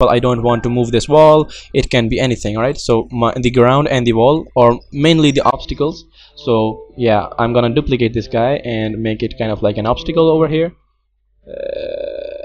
well I don't want to move this wall. It can be anything all right? So my, the ground and the wall or mainly the obstacles. So yeah I'm gonna duplicate this guy and make it kind of like an obstacle over here. Uh,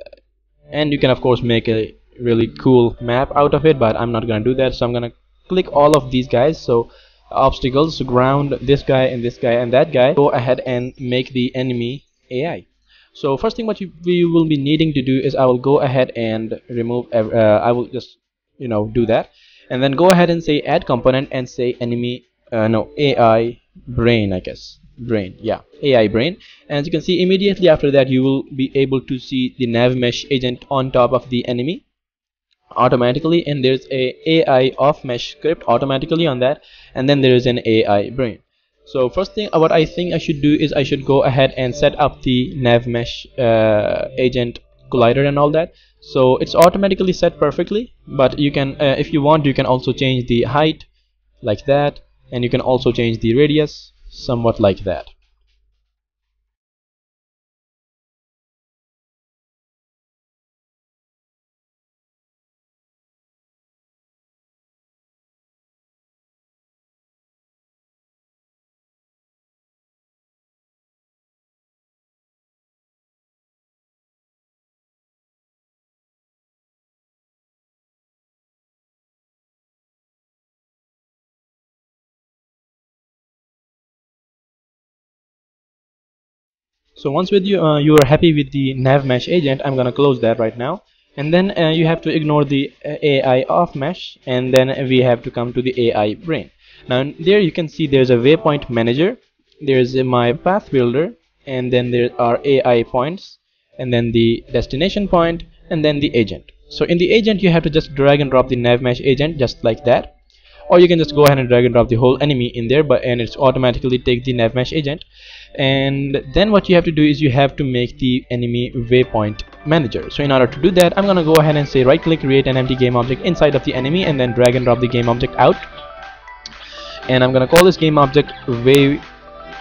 and you can of course make a really cool map out of it but I'm not gonna do that. So I'm gonna click all of these guys. So obstacles ground this guy and this guy and that guy. Go ahead and make the enemy AI so first thing what you, we will be needing to do is I will go ahead and remove uh, I will just you know do that. And then go ahead and say add component and say enemy uh, no AI brain I guess. Brain yeah AI brain. And as you can see immediately after that you will be able to see the nav mesh agent on top of the enemy automatically. And there's a AI off mesh script automatically on that. And then there is an AI brain so first thing what I think I should do is I should go ahead and set up the nav mesh uh, agent collider and all that. So it's automatically set perfectly but you can uh, if you want you can also change the height like that and you can also change the radius somewhat like that so once with you uh, you are happy with the nav mesh agent I'm gonna close that right now. And then uh, you have to ignore the uh, AI off mesh and then we have to come to the AI brain. Now there you can see there's a waypoint manager there's my path builder and then there are AI points and then the destination point and then the agent. So in the agent you have to just drag and drop the nav mesh agent just like that or you can just go ahead and drag and drop the whole enemy in there but and it's automatically take the nav mesh agent. And then what you have to do is you have to make the enemy waypoint manager. So in order to do that I'm gonna go ahead and say right click create an empty game object inside of the enemy and then drag and drop the game object out. And I'm gonna call this game object waypoint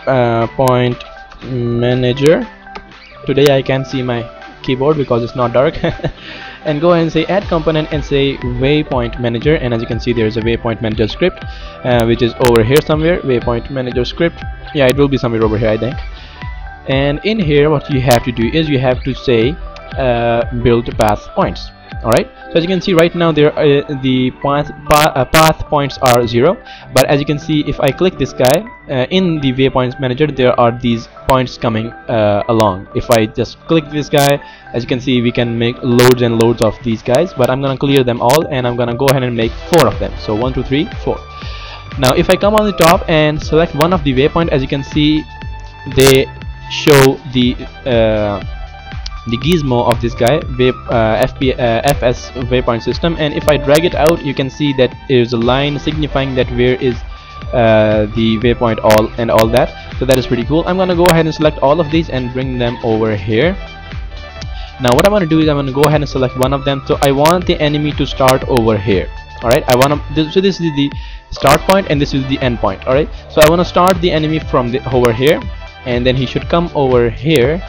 uh, manager. Today I can see my keyboard because it's not dark and go ahead and say add component and say waypoint manager. And as you can see there is a waypoint manager script uh, which is over here somewhere waypoint manager script. Yeah it will be somewhere over here I think. And in here what you have to do is you have to say uh, build path points alright? So as you can see right now there uh, the path, path, uh, path, points are zero. But as you can see if I click this guy uh, in the waypoints manager there are these points coming uh, along. If I just click this guy as you can see we can make loads and loads of these guys. But I'm gonna clear them all and I'm gonna go ahead and make four of them. So one two three four. Now if I come on the top and select one of the waypoint as you can see they show the uh, the gizmo of this guy uh, FP, uh, FS waypoint system. And if I drag it out you can see that there's a line signifying that where is uh, the waypoint all and all that. So that is pretty cool. I'm gonna go ahead and select all of these and bring them over here. Now what I'm gonna do is I'm gonna go ahead and select one of them. So I want the enemy to start over here. Alright I want to so this is the start point and this is the end point. Alright so I want to start the enemy from the over here. And then he should come over here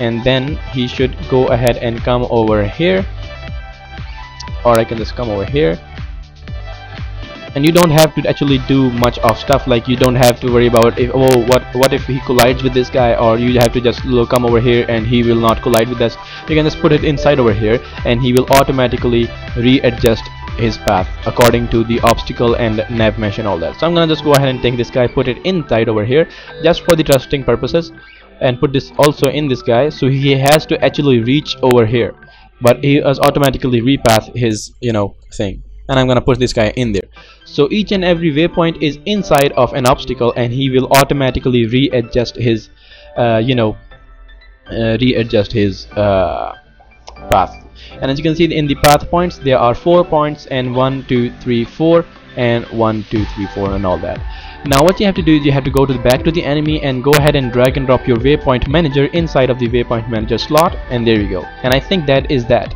and then he should go ahead and come over here. Or I can just come over here. And you don't have to actually do much of stuff like you don't have to worry about if oh what what if he collides with this guy or you have to just look, come over here and he will not collide with us. You can just put it inside over here and he will automatically readjust his path according to the obstacle and nav mesh and all that. So I'm gonna just go ahead and take this guy put it inside over here just for the trusting purposes and put this also in this guy so he has to actually reach over here. But he has automatically repath his you know thing. And I'm gonna put this guy in there. So each and every waypoint is inside of an obstacle and he will automatically readjust his uh, you know uh, readjust his uh, path and as you can see in the path points there are four points and one two three four and one two three four and all that. Now what you have to do is you have to go to the back to the enemy and go ahead and drag and drop your waypoint manager inside of the waypoint manager slot. And there you go. And I think that is that.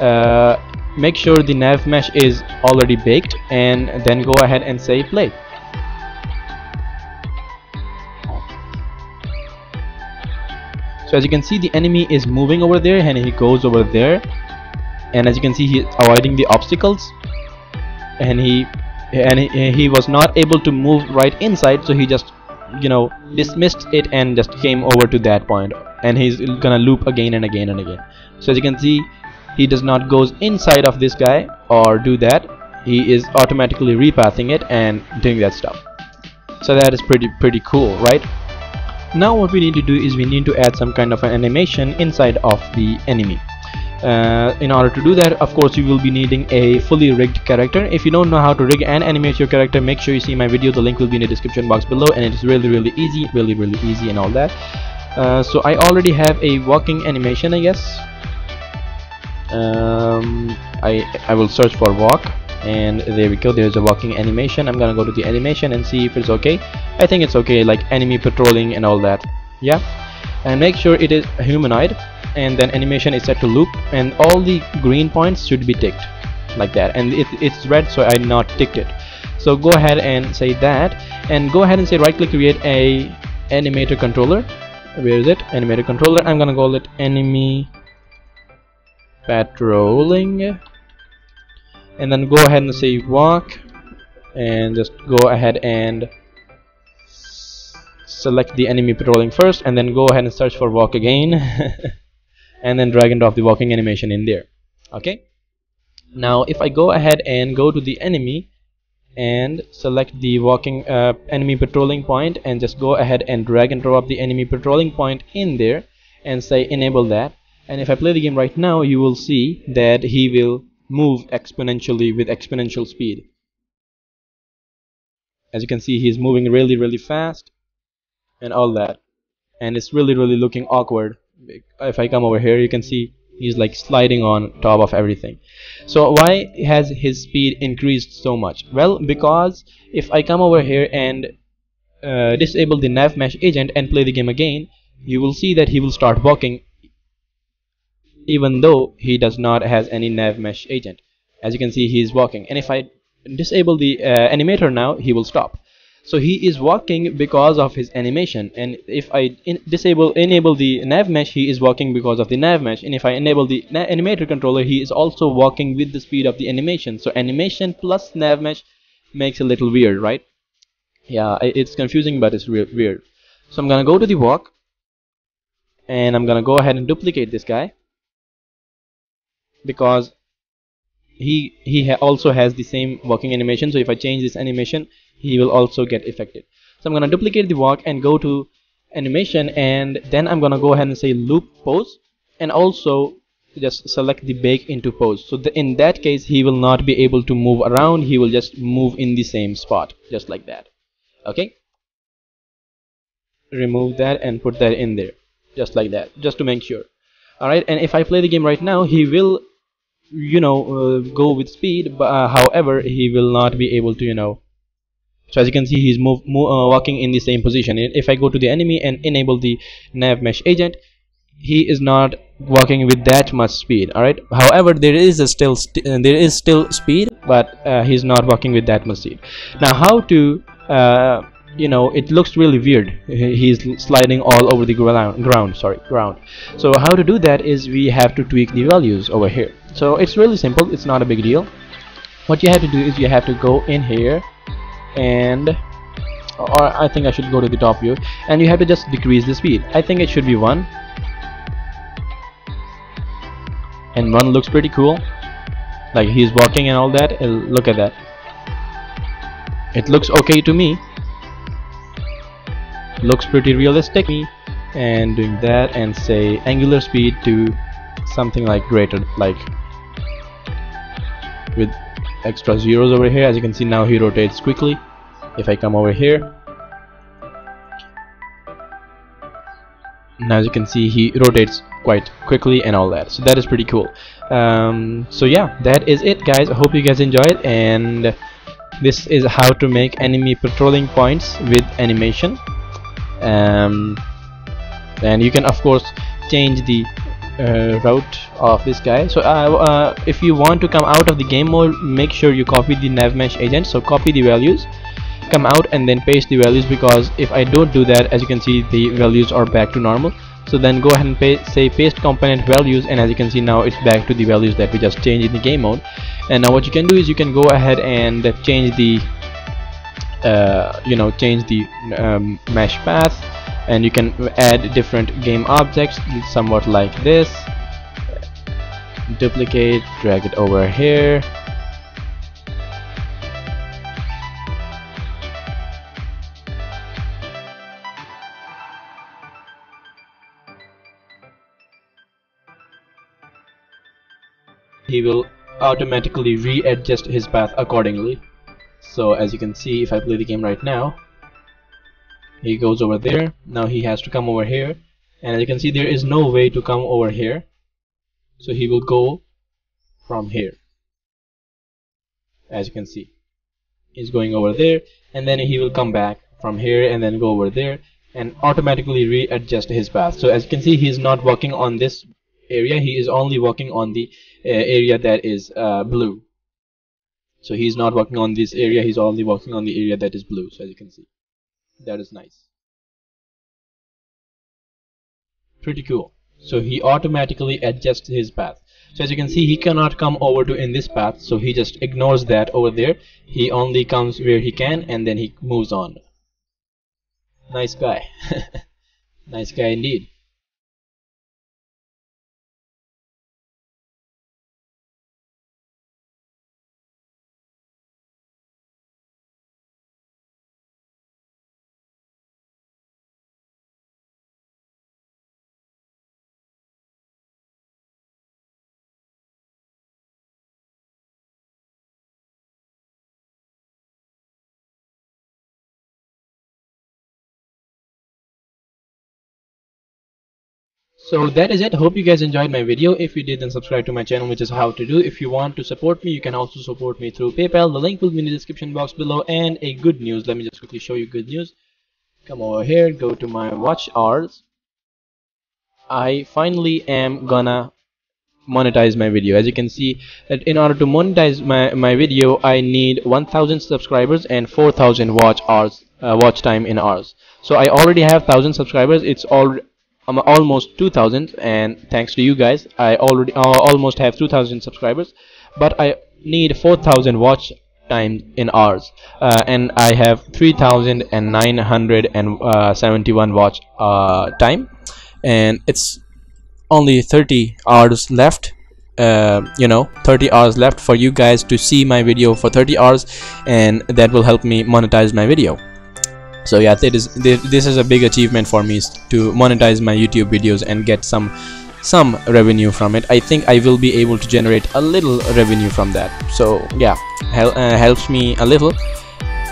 Uh, make sure the nav mesh is already baked and then go ahead and say play so as you can see the enemy is moving over there and he goes over there. And as you can see he's avoiding the obstacles. And he and he, he was not able to move right inside so he just you know dismissed it and just came over to that point. And he's gonna loop again and again and again. So as you can see he does not goes inside of this guy or do that. He is automatically repathing it and doing that stuff. So that is pretty pretty cool right now what we need to do is we need to add some kind of an animation inside of the enemy. Uh, in order to do that of course you will be needing a fully rigged character. If you don't know how to rig and animate your character make sure you see my video. The link will be in the description box below and it is really really easy really really easy and all that. Uh, so I already have a walking animation I guess. Um, I, I will search for walk and there we go there's a walking animation. I'm gonna go to the animation and see if it's okay. I think it's okay like enemy patrolling and all that. Yeah. And make sure it is humanoid and then animation is set to loop and all the green points should be ticked like that. And it, it's red so I not ticked it. So go ahead and say that. And go ahead and say right click create a animator controller. Where is it? Animator controller. I'm gonna call it enemy patrolling and then go ahead and say walk and just go ahead and select the enemy patrolling first and then go ahead and search for walk again and then drag and drop the walking animation in there. Okay? Now if I go ahead and go to the enemy and select the walking uh, enemy patrolling point and just go ahead and drag and drop the enemy patrolling point in there and say enable that. And if I play the game right now you will see that he will move exponentially with exponential speed. As you can see he's moving really really fast and all that. And it's really really looking awkward. If I come over here you can see he's like sliding on top of everything. So why has his speed increased so much? Well because if I come over here and uh, disable the nav mesh agent and play the game again you will see that he will start walking even though he does not has any nav mesh agent. As you can see he is walking. And if I disable the uh, animator now he will stop. So he is walking because of his animation. And if I disable enable the nav mesh he is walking because of the nav mesh. And if I enable the animator controller he is also walking with the speed of the animation. So animation plus nav mesh makes a little weird right? Yeah it's confusing but it's weird. So I'm gonna go to the walk. And I'm gonna go ahead and duplicate this guy because he he ha also has the same walking animation. So if I change this animation he will also get affected. So I'm gonna duplicate the walk and go to animation and then I'm gonna go ahead and say loop pose and also just select the bake into pose. So the, in that case he will not be able to move around. He will just move in the same spot just like that. Okay? Remove that and put that in there just like that just to make sure. Alright and if I play the game right now he will you know uh, go with speed but uh, however he will not be able to you know. So as you can see he's move, move uh, walking in the same position. If I go to the enemy and enable the nav mesh agent he is not walking with that much speed all right however there is still st there is still speed but uh, he's not walking with that much speed. Now how to uh, you know it looks really weird. He's sliding all over the ground ground sorry ground. So how to do that is we have to tweak the values over here so it's really simple. It's not a big deal. What you have to do is you have to go in here and or I think I should go to the top view. And you have to just decrease the speed. I think it should be 1 and 1 looks pretty cool. Like he's walking and all that. Uh, look at that. It looks okay to me. Looks pretty realistic. And doing that and say angular speed to something like greater like with extra zeros over here. As you can see now he rotates quickly. If I come over here now as you can see he rotates quite quickly and all that. So that is pretty cool. Um, so yeah that is it guys. I hope you guys enjoyed and this is how to make enemy patrolling points with animation. Um, and you can of course change the uh, route of this guy. So uh, uh, if you want to come out of the game mode make sure you copy the nav mesh agent. So copy the values come out and then paste the values because if I don't do that as you can see the values are back to normal. So then go ahead and say paste component values and as you can see now it's back to the values that we just changed in the game mode. And now what you can do is you can go ahead and change the uh, you know change the um, mesh path and you can add different game objects somewhat like this. Duplicate drag it over here. He will automatically readjust his path accordingly. So as you can see if I play the game right now he goes over there. Now he has to come over here. And as you can see there is no way to come over here. So he will go from here. As you can see. He's going over there. And then he will come back from here and then go over there and automatically readjust his path. So as you can see he's not walking on this area. He is only walking on the uh, area that is uh, blue. So he's not working on this area. He's only working on the area that is blue. So as you can see that is nice. Pretty cool. So he automatically adjusts his path. So as you can see he cannot come over to in this path. So he just ignores that over there. He only comes where he can and then he moves on. Nice guy. Nice guy indeed so that is it. Hope you guys enjoyed my video. If you did then subscribe to my channel which is how to do. If you want to support me you can also support me through paypal. The link will be in the description box below. And a good news. Let me just quickly show you good news. Come over here. Go to my watch hours. I finally am gonna monetize my video. As you can see that in order to monetize my, my video I need 1000 subscribers and 4000 watch hours uh, watch time in hours. So I already have 1000 subscribers. It's all I'm almost 2000 and thanks to you guys I already uh, almost have 2000 subscribers but I need 4000 watch time in hours. Uh, and I have 3971 watch uh, time and it's only 30 hours left uh, you know 30 hours left for you guys to see my video for 30 hours and that will help me monetize my video so yeah that is this is a big achievement for me to monetize my youtube videos and get some some revenue from it. I think i will be able to generate a little revenue from that. So yeah hel uh, helps me a little.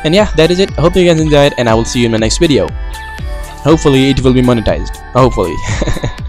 And yeah that is it. Hope you guys enjoyed and i will see you in my next video. Hopefully it will be monetized. Hopefully